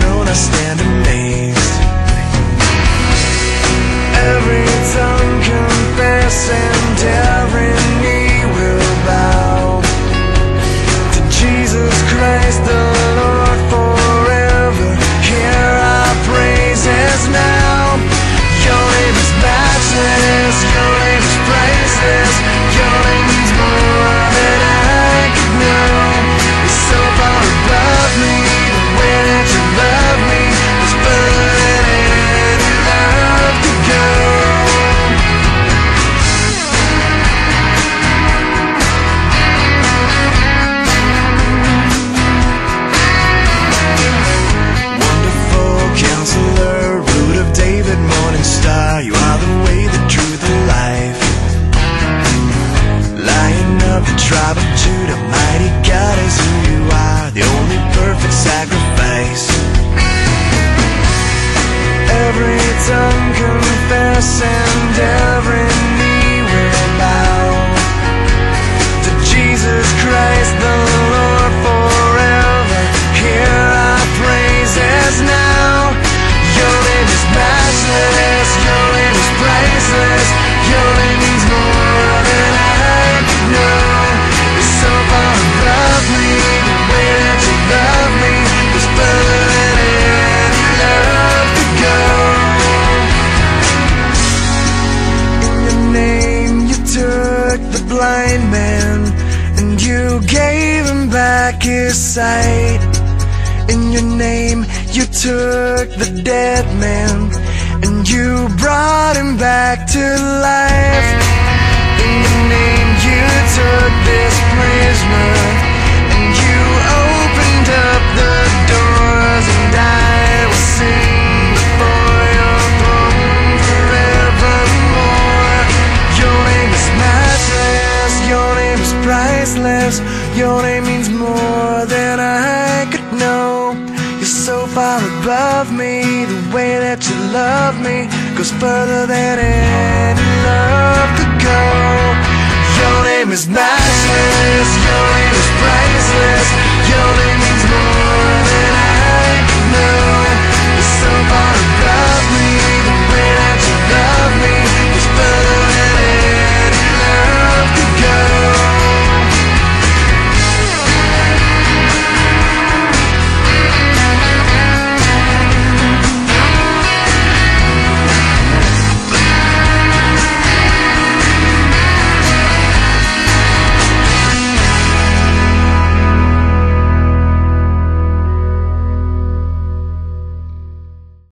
throne I stand amazed. confessing you gave him back his sight. In your name you took the dead man. And you brought him back to life. priceless Your name means more than I could know. You're so far above me The way that you love me Goes further than any love could go. Your name is my